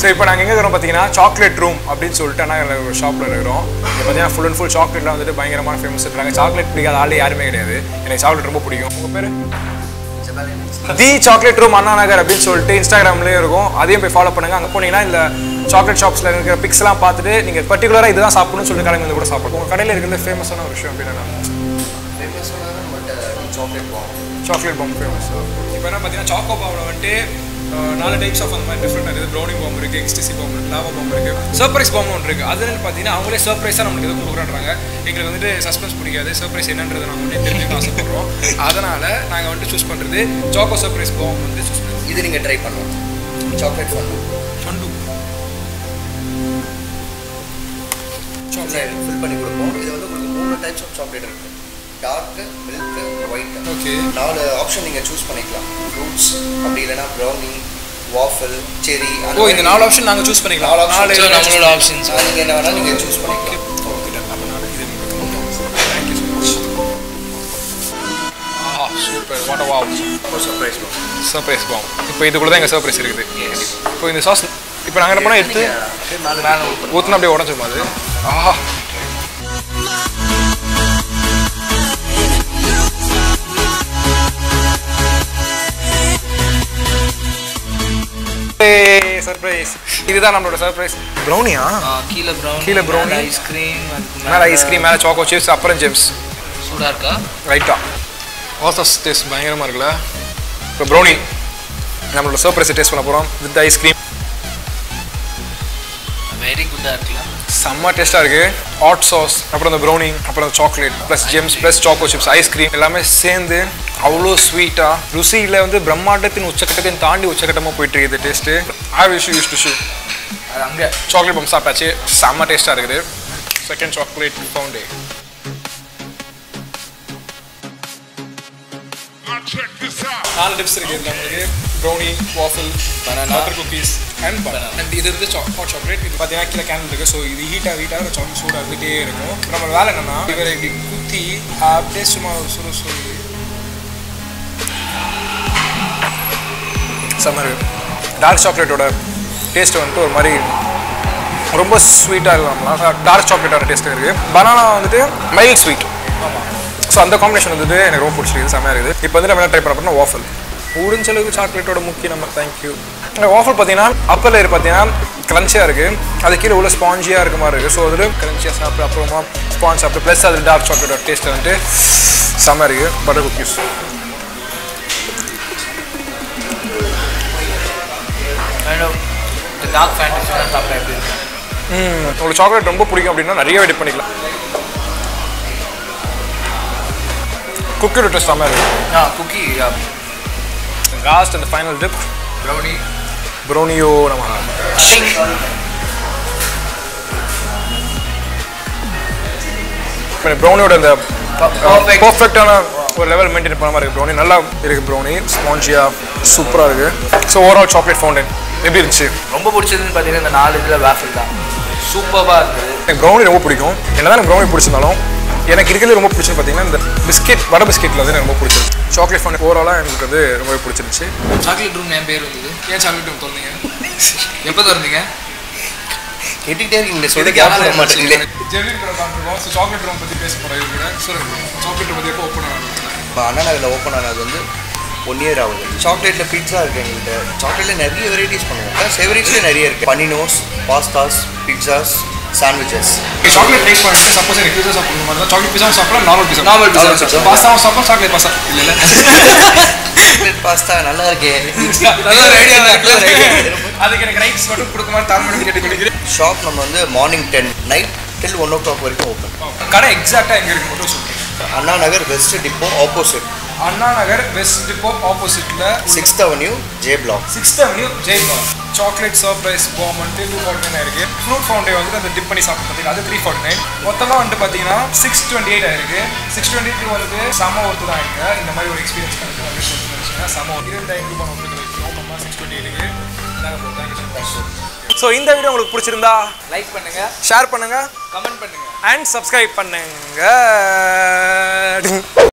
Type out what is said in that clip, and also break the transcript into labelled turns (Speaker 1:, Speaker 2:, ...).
Speaker 1: So இப்போ நாங்கள் எங்கே இருக்கிறோம் பார்த்தீங்கன்னா சாக்லேட் ரூம் அப்படின்னு சொல்லிட்டு நாங்கள் ஒரு ஷாப்பில் இருக்கிறோம். இங்கே பார்த்தீங்கன்னா ஃபுல் அண்ட் ஃபுல் சாக்லேட்லாம் வந்துட்டு பயங்கரமான ஃபேமஸ் இருக்காங்க. சாக்லேட் பிடிக்காத ஆள் யாருமே கிடையாது. எனக்கு சாக்லேட் ரொம்ப பிடிக்கும். உங்கள் பேர்? தி சாக்லேட் ரூம் அண்ணா நகர் அப்படின்னு சொல்லிட்டு இன்ஸ்டாகிராம்லேயும் இருக்கும். அதையும் போய் ஃபாலோ பண்ணுங்க. அங்கே போனீங்கன்னா இந்த சாக்லேட் ஷாப்ஸில் இருக்கிற பிக்ஸ்லாம் பார்த்துட்டு நீங்கள் பர்டிகுலராக இதுதான் சாப்பிடணும்னு சொல்லிட்டு கடைங்க வந்து கூட சாப்பிடுவோம் உங்கள் கடையில் இருக்கிற ஃபேமஸான ஒரு விஷயம் அப்படின்னா
Speaker 2: chocolate bomb
Speaker 1: chocolate bomb famous இப்போ என்ன பார்த்தீங்கன்னா சாக்கோ பாவில் வந்துட்டு நாலு டைப்ஸ் ஆஃப் அந்த மாதிரி டிஃப்ரெண்ட் இருக்குது ப்ரௌனி பாம் இருக்குது எக்ஸ்டிசி பாம் இருக்குது லாவா பாம் இருக்குது சர்ப்ரைஸ் பாம் ஒன்று இருக்குது அது பார்த்தீங்கன்னா அவங்களே சர்ப்ரைஸாக நம்மளுக்கு எதுவும் கொடுக்குறாங்க எங்களுக்கு வந்துட்டு சஸ்பென்ஸ் பிடிக்காது சர்ப்ரைஸ் என்னன்றது நாங்கள் வந்து தெரிஞ்சுக்க ஆசைப்படுறோம். அதனால் நாங்கள் வந்துட்டு சூஸ் பண்ணுறது சாக்கோ சர்ப்ரைஸ் பாம் வந்து சூஸ் பண்ணுறோம்
Speaker 2: இது நீங்கள் ட்ரை பண்ணலாம். Chocolate fondue
Speaker 1: fondue
Speaker 2: chocolate fill பண்ணி கொடுப்போம். இது வந்து உங்களுக்கு மூணு டைப்ஸ் ஆஃப் சாக்லேட் இருக்குது டார்க்கு மில்க்கு ஒயிட்
Speaker 1: ஓகே
Speaker 2: நாலு ஆப்ஷன் நீங்கள் சூஸ் பண்ணிக்கலாம். ஃப்ரூட்ஸ் அப்படி இல்லைன்னா ப்ரௌனி வாஃபல் செரி
Speaker 1: ஓ இந்த நாலு ஆப்ஷன் நாங்கள் சூஸ் பண்ணிக்கலாம்.
Speaker 2: நாலு So,
Speaker 1: நம்மளோட ஆப்ஷன்ஸ்
Speaker 2: நீங்கள் என்ன வேணால் நீங்கள் சூஸ் பண்ணிக்கலாம்.
Speaker 1: Super what wow
Speaker 2: surprise
Speaker 1: surprise bomb இப்போ இதுக்குள்ள தான் எங்கள் சர்ப்ரைஸ் இருக்குது இப்போ இந்த சாஸ் இப்போ நாங்கள் என்ன பண்ணோம்? எடுத்து ஊற்றினா அப்படியே உடஞ்சிருமா அது? ஆஹா. சர்ப்ரைஸ் இதுதான் நம்மளோட சர்ப்ரைஸ் ப்ரௌனியா
Speaker 3: கீழே ப்ரௌன்
Speaker 1: கீழே brownie.
Speaker 3: ஐஸ்கிரீம்
Speaker 1: மேலே ஐஸ்கிரீம் மேலே சாக்கோ சிப்ஸ் அப்புறம் ஜெம்ஸ்
Speaker 3: சூடாக இருக்கா?
Speaker 1: ரைட்டா வாசஸ் டேஸ்ட் பயங்கரமாக இருக்குல்ல? இப்போ ப்ரௌனி நம்மளோட சர்ப்ரைஸை டேஸ்ட் பண்ண போகிறோம் வித் ஐஸ்கிரீம்
Speaker 3: வெரி குட்டாக இருக்குல்ல?
Speaker 1: செம்ம டேஸ்ட்டாக இருக்குது ஹாட் சாஸ் அப்புறம் அந்த ப்ரௌனி அப்புறம் அந்த chocolate plus Gems plus choco chips ice cream எல்லாமே சேர்ந்து அவ்வளோ ஸ்வீட்டாக ருசியில் வந்து பிரம்மாண்டத்தின் உச்சக்கட்டத்தையும் தாண்டி உச்சக்கட்டமாக போயிட்டு இருக்குது taste I wish use to show அது அங்கே சாக்லேட் பம் சாப்பிட்டாச்சு. செம்ம டேஸ்ட்டாக இருக்குது. செகண்ட் சாக்லேட் ஃபவுண்டே நாலு டிப்ஸ் இருக்குது உங்களுக்கு brownie waffle
Speaker 3: Banana.
Speaker 1: Butter cookies and banana and இது இருந்து ஹாட் சாக்லேட் இது பார்த்தீங்கன்னா கீழே கேன் இருக்குது ஸோ இது ஹீட்டாக ஹீட்டாக சாக்லேட் சூடாக இருந்துகிட்டே இருக்கும் நம்ம வேலை என்னன்னா இவரை இப்படி குத்தி அப்படியே சும்மா சுடு சுடு சம்மர் டார்க் சாக்லேட்டோட டேஸ்ட் வந்துட்டு ஒரு மாதிரி ரொம்ப ஸ்வீட்டாக இல்லாமல் டார்க் சாக்லேட்டோட டேஸ்ட் இருக்குது பனானா வந்துட்டு மைல்ட் ஸ்வீட் ஸோ அந்த காம்பினேஷன் வந்துட்டு எனக்கு ரொம்ப பிடிச்சிருக்கு செம்மையாக இருக்குது. இப்போ வந்து நம்ம என்ன ட்ரை பண்ண போறோம்னா வாஃபல் முடிஞ்ச அளவுக்கு சாக்லேட்டோட முக்கிய நம்ம தேங்க்யூ இந்த வாஃபல் பார்த்தீங்கன்னா அப்பர் லேயர் பார்த்தீங்கன்னா க்ரன்ச்சியாக இருக்குது அது கீழே உள்ள ஸ்பாஞ்சியாக இருக்க மாதிரி இருக்குது ஸோ அதில் க்ரன்ச்சியாக சாப்பிட்டு அப்புறமா ஸ்பாஞ்ச் சாப்பிட்டு ப்ளஸ் அது டார்க் சாக்லேட்டோட டேஸ்ட் வந்துட்டு செம்மையாக இருக்குது பட்டர் குக்கீஸ்
Speaker 3: டார்க் ஃபேண்டஸிலாம் சாப்பிட்டா எப்படி இருக்கு?
Speaker 1: உங்களுக்கு சாக்லேட் ரொம்ப பிடிக்கும் அப்படின்னா நிறைய வெயிட் பண்ணிக்கலாம். குக்கரோட டேஸ்ட் செம்மையாக இருக்குது
Speaker 3: ஆ குக்கி
Speaker 1: லாஸ்ட் அந்த ஃபைனல் டிப்
Speaker 3: ப்ரௌனி
Speaker 1: ப்ரௌனியோ நம்ம ப்ரௌனியோட அந்த. பர்ஃபெக்டான ஒரு லெவல் மெயின்டைன் பண்ண மாதிரி இருக்குது ப்ரௌனி நல்லா இருக்குது ப்ரௌனி ஸ்பாஞ்சியாக சூப்பராக இருக்குது ஸோ ஓவரால் சாக்லேட் ஃபவுண்டன் எப்படி இருந்துச்சு?
Speaker 3: ரொம்ப பிடிச்சதுன்னு பார்த்தீங்கன்னா இந்த நாலு இதில் வேஃபில் தான். சூப்பராக இருந்தது
Speaker 1: எனக்கு ப்ரௌனி ரொம்ப பிடிக்கும். என்னதான் எனக்கு ப்ரௌனி பிடிச்சிருந்தாலும் எனக்கு இருக்கிறது ரொம்ப பிடிச்சது பார்த்தீங்கன்னா இந்த பிஸ்கெட் வடை பிஸ்கெட்டில் வந்து எனக்கு ரொம்ப பிடிச்சது. சாக்லேட் ஃபவுண்டன் ஓவராலாக எனக்கு வந்து ரொம்பவே பிடிச்சிருந்துச்சு.
Speaker 3: சாக்லேட் ரூம் என் பேர் வந்தது.
Speaker 1: ஏன் சாக்லேட் ரூம் திறந்தீங்க?
Speaker 3: எப்போ திறந்தீங்க?
Speaker 2: கேட்டுக்கிட்டே இருக்கீங்க சொல்ல கேப் பண்ண மாட்டேங்களே.
Speaker 1: ஜெர்லின் கூட பார்த்துருக்கோம். ஸோ சாக்லேட் ரூம் பற்றி பேச போகிறோம் கூட சாக்லேட் ரூம் பற்றி எப்போ ஓப்பன் ஆகும்
Speaker 2: இப்போ அண்ணா நகரில் ஓப்பன் ஆனது வந்து ஒன் இயர் ஆகுது. சாக்லேட்டில் பீட்சா இருக்குது எங்கள்கிட்ட சாக்லேட்டில் நிறைய வெரைட்டிஸ் பண்ணுவோம். சேவரேஜ்லேயே நிறைய இருக்குது paninis pastas pizzas sandwiches
Speaker 1: chocolate taste பண்ணிட்டு சப்போஸ் எனக்கு பீஸா சாப்பிடணும் மாதிரி தான் சாக்லேட் பீஸாவும் சாப்பிடலாம் normal pizza
Speaker 3: Normal pizza.
Speaker 2: Normal pizza.
Speaker 1: பாஸ்தாவும் சாப்பிடலாம் சாக்லேட் பாஸ்தா இல்லை இல்லை.
Speaker 2: சாக்லேட் பாஸ்தா நல்லா இருக்கே
Speaker 1: நல்ல ஐடியா தான் அதுக்கு எனக்கு ரைட்ஸ் மட்டும் கொடுக்க மாதிரி கேட்டு கொடுக்குறேன்.
Speaker 2: ஷாப் நம்ம வந்து morning ten night till one o'clock வரைக்கும் ஓப்பன்
Speaker 1: கடை எக்ஸாக்டாக எங்கே இருக்கு மட்டும் சொல்லுங்கள்
Speaker 2: Anna Nagar west depot opposite
Speaker 1: Anna Nagar west depot ஆப்போசிட்டில்
Speaker 2: sixth avenue J block
Speaker 1: sixth avenue Jaipal chocolate surprise bomb வந்துட்டு டூ ஃபார்ட்டி நைன் இருக்கு. ஃப்ரூட் ஃபவுண்டே வந்து அந்த டிப் பண்ணி சாப்பிட்டு பார்த்தீங்கன்னா அது த்ரீ ஃபார்ட்டி நைன் மொத்தமாக வந்துட்டு பார்த்தீங்கன்னா சிக்ஸ் டுவெண்ட்டி எயிட் ஆயிருக்கு சிக்ஸ் டுவெண்ட்டி டூ வந்து செம ஒர்த்து தான் இருக்கு. இந்த மாதிரி ஒரு எக்ஸ்பீரியன்ஸ் கிடைக்கும் அப்படின்னு செம இருபதாயிரம் ரூபாய் உங்களுக்கு வைக்கிறோம் நம்ம சிக்ஸ் டுவெண்ட்டி எயிட்டுக்கு ஸோ இந்த வீடியோ உங்களுக்கு பிடிச்சிருந்தா
Speaker 3: லைக் பண்ணுங்க.
Speaker 1: ஷேர் பண்ணுங்க.
Speaker 3: கமெண்ட் பண்ணுங்க.
Speaker 1: அண்ட் சப்ஸ்கிரைப் பண்ணுங்க.